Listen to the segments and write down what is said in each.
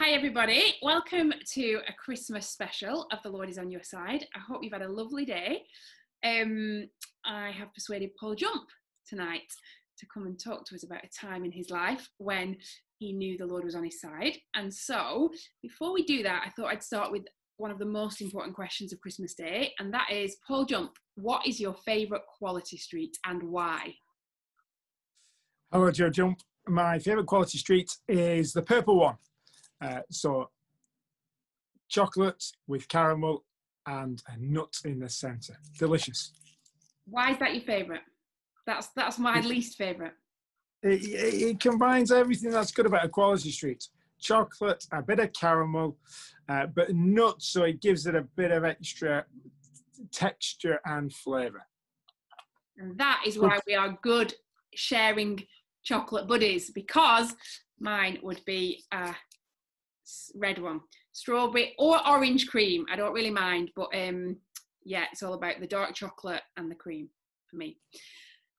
Hi, everybody. Welcome to a Christmas special of The Lord is on Your Side. I hope you've had a lovely day. Um, I have persuaded Paul Jump tonight to come and talk to us about a time in his life when he knew the Lord was on his side. And so, before we do that, I thought I'd start with one of the most important questions of Christmas Day, and that is Paul Jump, what is your favourite quality street and why? Hello, Joe Jump. My favourite quality street is the purple one. Uh, so, chocolate with caramel and a nut in the centre. Delicious. Why is that your favourite? That's that's my least favourite. It, it, it, combines everything that's good about a quality street chocolate, a bit of caramel, uh, but nuts, so it gives it a bit of extra texture and flavour. And that is why we are good sharing chocolate buddies because mine would be a red one, strawberry or orange cream. I don't really mind, but um, yeah, it's all about the dark chocolate and the cream for me.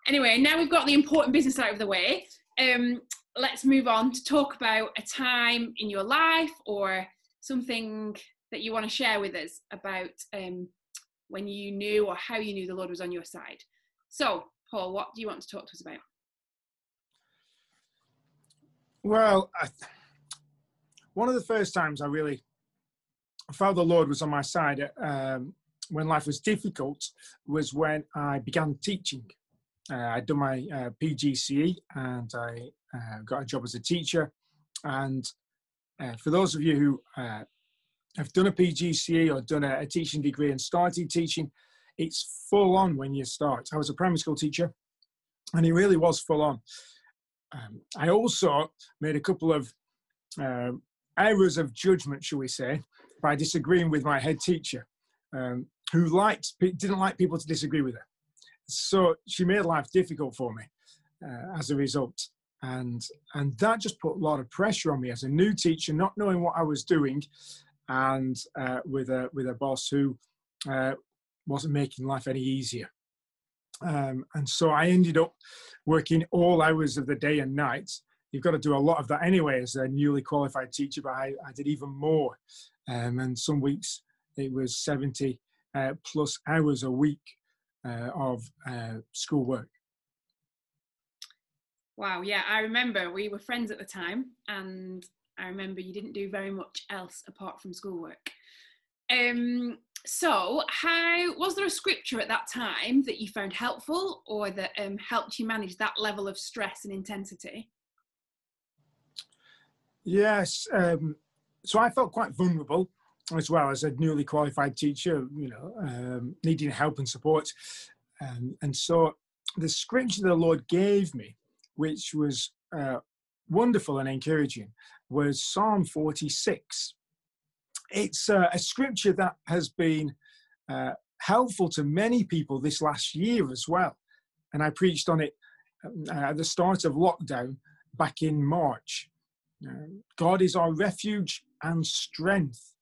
Anyway, now we've got the important business out of the way. Um, let's move on to talk about a time in your life or something that you want to share with us about um, when you knew or how you knew the Lord was on your side. So, Paul, what do you want to talk to us about? Well, I, one of the first times I really felt the Lord was on my side um, when life was difficult was when I began teaching. Uh, I'd done my uh, PGCE and I uh, got a job as a teacher. And uh, for those of you who uh, have done a PGCE or done a, a, teaching degree and started teaching, it's full on when you start. I was a primary school teacher and it really was full on. Um, I also made a couple of uh, errors of judgment, shall we say, by disagreeing with my head teacher, um, who liked didn't like people to disagree with her. So she made life difficult for me uh, as a result, and and that just put a lot of pressure on me as a new teacher, not knowing what I was doing, and uh, with a with a boss who uh, wasn't making life any easier. Um, and so I ended up working all hours of the day and night. You've got to do a lot of that anyway as a newly qualified teacher, but I, I did even more. Um, and some weeks it was 70 uh, plus hours a week uh, of uh, schoolwork. Wow, yeah, I remember we were friends at the time, and I remember you didn't do very much else apart from schoolwork. Um, so, how was there a scripture at that time that you found helpful or that um, helped you manage that level of stress and intensity? Yes. Um, so, I felt quite vulnerable as well as a newly qualified teacher, you know, um, needing help and support. Um, and so, the scripture the Lord gave me, which was uh, wonderful and encouraging, was Psalm 46 it's uh, a scripture that has been uh, helpful to many people this last year as well. And I preached on it um, at the start of lockdown back in March. Uh, God is our refuge and strength,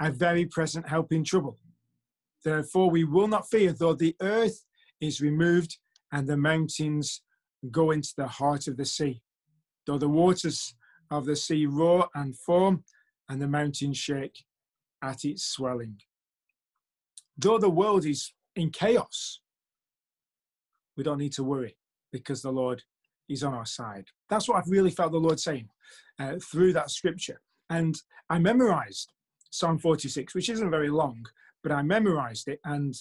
a very present help in trouble. Therefore, we will not fear, though the earth is removed and the mountains go into the heart of the sea, though the waters of the sea roar and foam and the mountains shake at its swelling. Though the world is in chaos, we don't need to worry because the Lord is on our side. That's what I've really felt the Lord saying uh, through that scripture. And I memorized Psalm 46, which isn't very long, but I memorized it and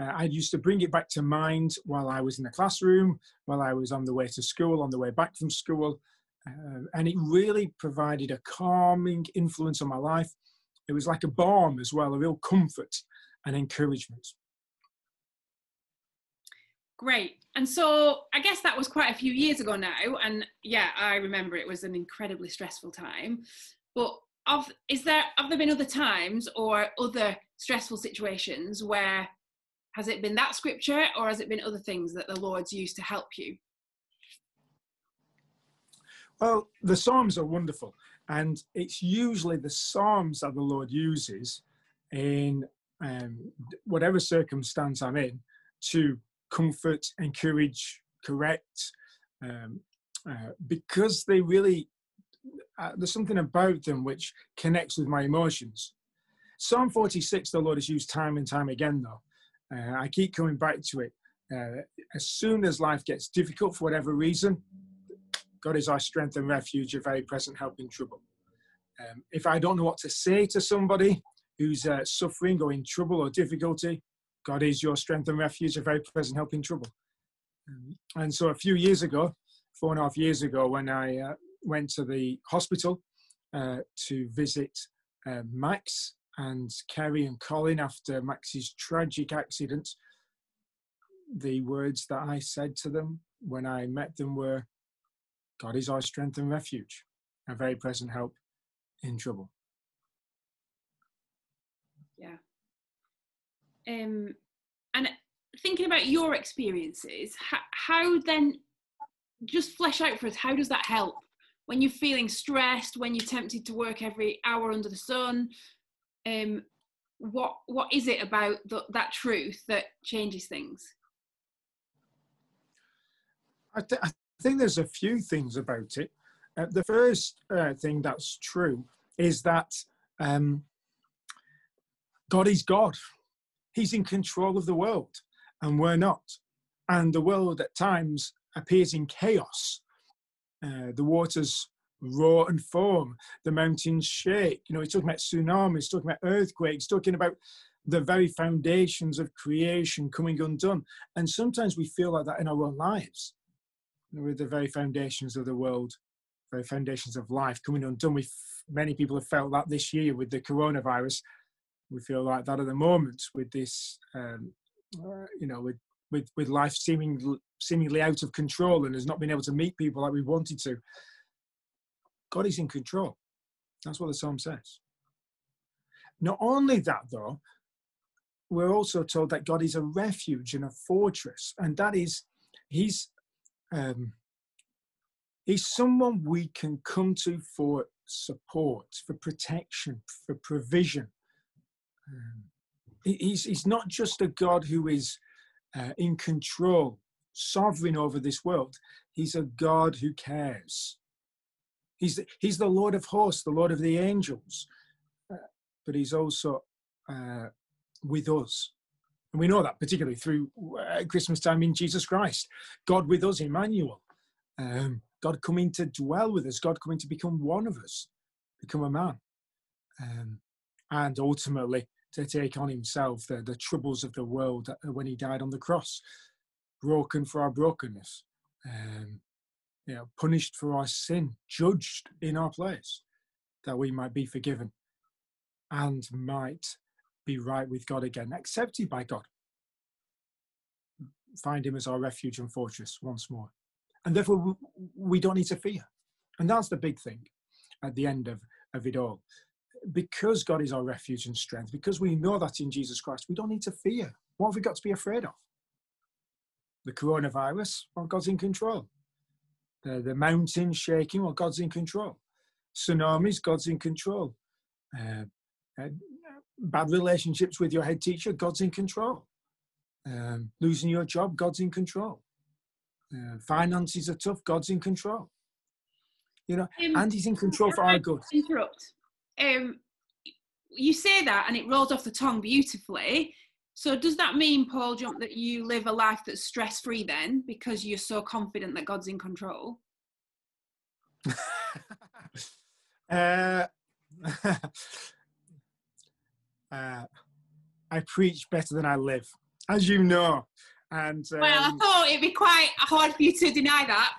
uh, I used to bring it back to mind while I was in the classroom, while I was on the way to school, on the way back from school. Uh, and it really provided a calming influence on my life it was like a balm as well, a real comfort and encouragement. Great. And so I guess that was quite a few years ago now. And yeah, I remember it was an incredibly stressful time. But of, is there have there been other times or other stressful situations where has it been that scripture or has it been other things that the Lord's used to help you? Well, the Psalms are wonderful. And it's usually the Psalms that the Lord uses in um, whatever circumstance I'm in to comfort, encourage, correct, um, uh, because they really uh, there's something about them which connects with my emotions. Psalm 46, the Lord has used time and time again, though. Uh, I keep coming back to it. Uh, as soon as life gets difficult for whatever reason, God is our strength and refuge, a very present help in trouble. Um, if I don't know what to say to somebody who's uh, suffering or in trouble or difficulty, God is your strength and refuge, a very present help in trouble. Um, and so a few years ago, four and a half years ago, when I uh, went to the hospital uh, to visit uh, Max and Kerry and Colin after Max's tragic accident, the words that I said to them when I met them were, God is our strength and refuge, a very present help in trouble. Yeah. Um, and thinking about your experiences, how, how then, just flesh out for us, how does that help? When you're feeling stressed, when you're tempted to work every hour under the sun, um, what what is it about the, that truth that changes things? I, th- I, think there's a few things about it. Uh, the first uh, thing that's true is that um, God is God. He's in control of the world, and we're not. And the world at times appears in chaos. Uh, the waters roar and foam, the mountains shake. You know, he's talking about tsunamis, talking about earthquakes, talking about the very foundations of creation coming undone. And sometimes we feel like that in our own lives, with the very foundations of the world, very foundations of life coming undone. We many people have felt that this year with the coronavirus. We feel like that at the moment with this, um, uh, you know, with with with life seeming seemingly out of control and has not been able to meet people like we wanted to. God is in control. That's what the psalm says. Not only that, though, we're also told that God is a refuge and a fortress, and that is, He's um, He's someone we can come to for support, for protection, for provision. He's, he's not just a God who is uh, in control, sovereign over this world. He's a God who cares. He's the, he's the Lord of hosts, the Lord of the angels, uh, but he's also uh, with us. And we know that particularly through uh, Christmas time in Jesus Christ. God with us, Emmanuel. Um, God coming to dwell with us, God coming to become one of us, become a man, um, and ultimately to take on himself the, the troubles of the world when he died on the cross, broken for our brokenness, um, you know, punished for our sin, judged in our place, that we might be forgiven and might be right with God again, accepted by God. Find him as our refuge and fortress once more. And therefore we don't need to fear. And that's the big thing at the end of, of it all because god is our refuge and strength because we know that in jesus christ we don't need to fear. What have we got to be afraid of? The coronavirus? Well god's in control. The, the mountains shaking? Well god's in control. Tsunamis? God's in control. Uh, uh, bad relationships with your head teacher? God's in control. Um, losing your job? God's in control. Uh, finances are tough. God's in control. You know, um, and He's in control for our good. Interrupt. Um, you say that, and it rolls off the tongue beautifully. So does that mean, Paul Jump, that you live a life that's stress free then, because you're so confident that God's in control? uh, uh, I preach better than I live, as you know. And um, well, I um, thought it'd be quite hard for you to deny that.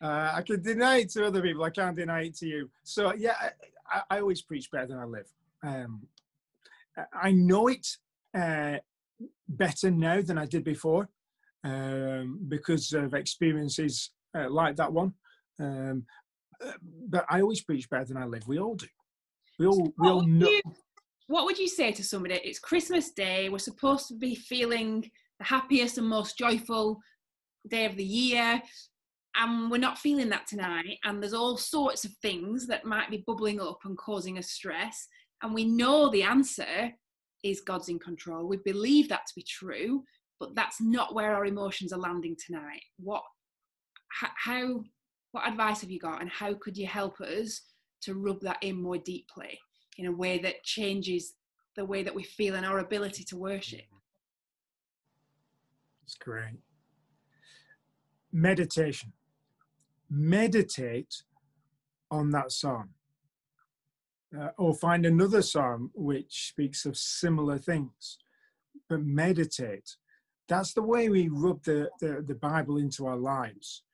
Uh, I can deny it to other people. I can't deny it to you. So yeah, I, I always preach better than I live. Um, I know it uh, better now than I did before um, because of experiences uh, like that one. Um, but I always preach better than I live. We all do. We all we all know. You, what would you say to somebody? It's Christmas Day. We're supposed to be feeling the happiest and most joyful day of the year and we're not feeling that tonight and there's all sorts of things that might be bubbling up and causing us stress and we know the answer is god's in control. We believe that to be true but that's not where our emotions are landing tonight. What how what advice have you got and how could you help us to rub that in more deeply in a way that changes the way that we feel and our ability to worship? That's great. Meditation meditate on that psalm uh, or find another psalm which speaks of similar things but meditate. That's the way we rub the, the, the bible into our lives.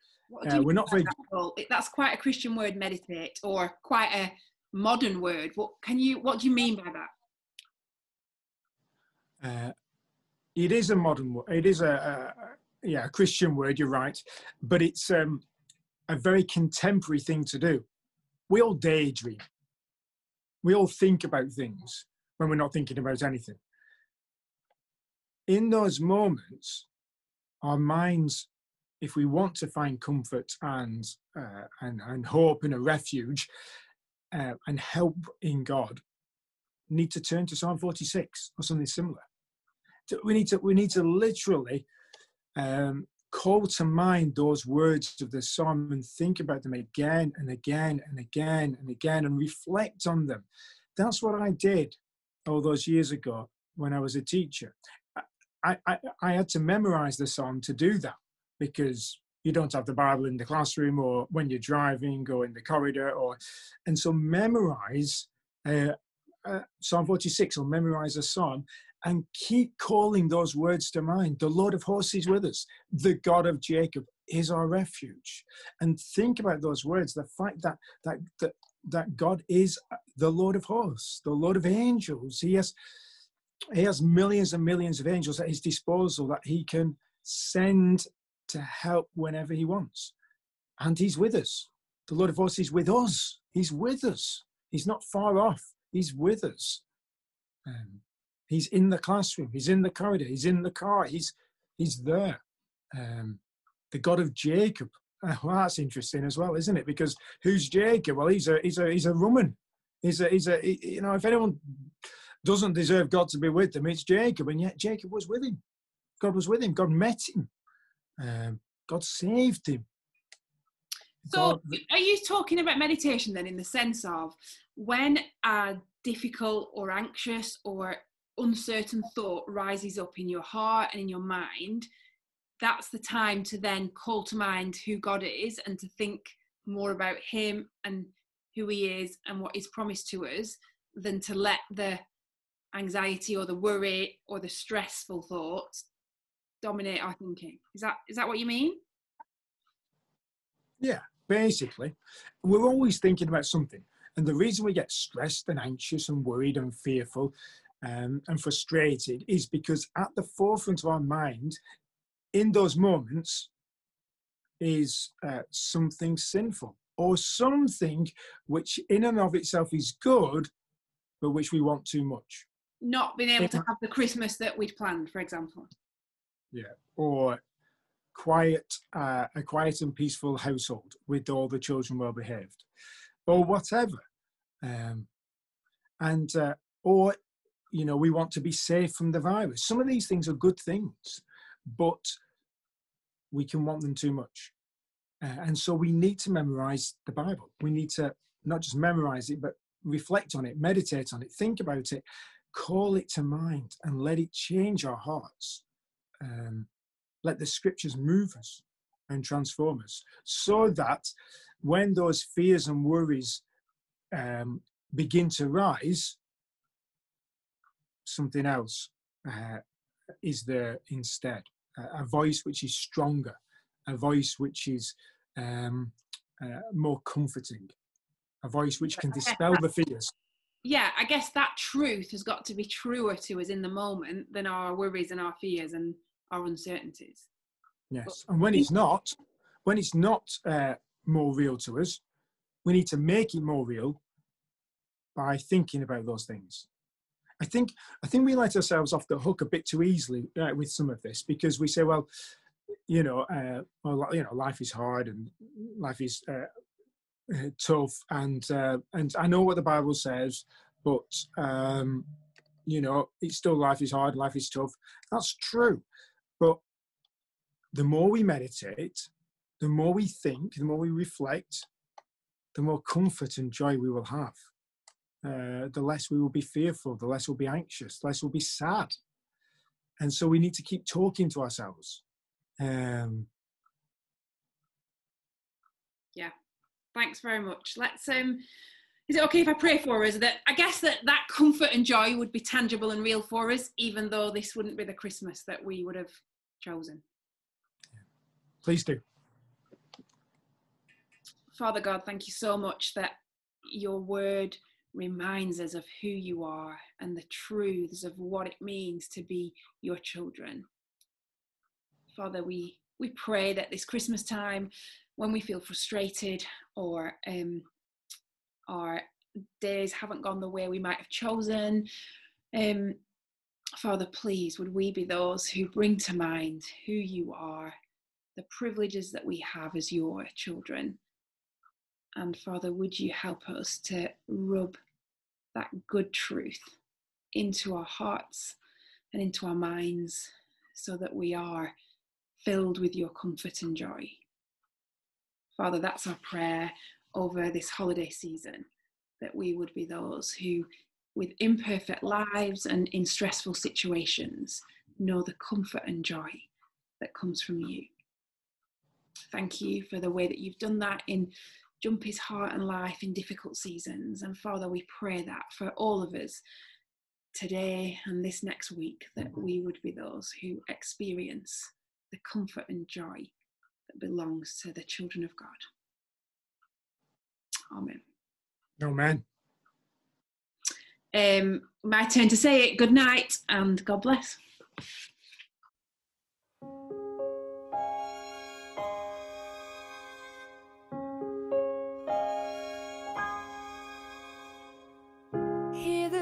Uh, we're not very that? that's quite a christian word meditate or quite a modern word. What can you what do you mean by that? Uh, it is a modern word it is a, a, yeah a christian word you're right but it's um, a very contemporary thing to do we all daydream we all think about things when we're not thinking about anything. In those moments, our minds, if we want to find comfort and uh, and, and hope in a refuge uh, and help in God, need to turn to Psalm 46 or something similar. We need to we need to literally um, call to mind those words of the psalm and think about them again and again and again and again and reflect on them. That's what I did all those years ago when I was a teacher. I, I, I had to memorize the psalm to do that because you don't have the Bible in the classroom or when you're driving or in the corridor or and so memorize uh, uh, Psalm 46 or memorize a psalm and keep calling those words to mind. The Lord of hosts is with us. The God of Jacob is our refuge. And think about those words. The fact that that that, that God is the Lord of hosts, the Lord of angels. He has he has millions and millions of angels at his disposal that he can send to help whenever he wants. And he's with us. The Lord of hosts is with us. He's with us. He's not far off. He's with us. Um, He's in the classroom. He's in the corridor. He's in the car. He's he's there. Um, the God of Jacob. Uh, well, that's interesting as well, isn't it? Because who's Jacob? Well, he's a he's a he's a Roman. He's a he's a he, you know if anyone doesn't deserve God to be with them, it's Jacob, and yet Jacob was with him. God was with him. God met him. Um, God saved him. So, God, are you talking about meditation then, in the sense of when a difficult or anxious or uncertain thought rises up in your heart and in your mind, that's the time to then call to mind who God is and to think more about Him and who He is and what He's promised to us than to let the anxiety or the worry or the stressful thoughts dominate our thinking. Is that is that what you mean? Yeah, basically. We're always thinking about something. And the reason we get stressed and anxious and worried and fearful um, and frustrated is because at the forefront of our mind, in those moments, is uh, something sinful or something which, in and of itself, is good, but which we want too much. Not being able it, to have the Christmas that we'd planned, for example. Yeah, or quiet, uh, a quiet and peaceful household with all the children well behaved, or whatever. Um, and uh, or you know we want to be safe from the virus. Some of these things are good things but we can want them too much. Uh, and so we need to memorize the bible. We need to not just memorize it but reflect on it meditate on it think about it call it to mind and let it change our hearts. Um, let the scriptures move us and transform us so that when those fears and worries um, begin to rise something else uh, is there instead? A, a, voice which is stronger a voice which is um, uh, more comforting a voice which can dispel the fears. Yeah i guess that truth has got to be truer to us in the moment than our worries and our fears and our uncertainties. Yes and when it's not when it's not uh, more real to us we need to make it more real by thinking about those things I think I think we let ourselves off the hook a bit too easily with some of this because we say, well, you know, uh, well, you know, life is hard and life is uh, uh tough, and uh, and I know what the Bible says, but um, you know, it's still life is hard, life is tough. That's true, but the more we meditate, the more we think, the more we reflect, the more comfort and joy we will have. Uh, the less we will be fearful, the less we'll be anxious, the less we'll be sad. And so we need to keep talking to ourselves. Um, yeah, thanks very much. Let's um, is it okay if I pray for us that I guess that that comfort and joy would be tangible and real for us, even though this wouldn't be the Christmas that we would have chosen. Please do. Father God, thank you so much that your word reminds us of who you are and the truths of what it means to be your children. Father, we, we pray that this Christmas time, when we feel frustrated or um, our days haven't gone the way we might have chosen, um, Father, please, would we be those who bring to mind who you are, the privileges that we have as your children. And Father, would you help us to rub that good truth into our hearts and into our minds so that we are filled with your comfort and joy. Father, that's our prayer over this holiday season that we would be those who, with imperfect lives and in stressful situations, know the comfort and joy that comes from you. Thank you for the way that you've done that in Jumpy's heart and life in difficult seasons. And Father, we pray that for all of us today and this next week, that we would be those who experience the comfort and joy that belongs to the children of God. Amen. Amen. Um, my turn to say it. Good night and God bless.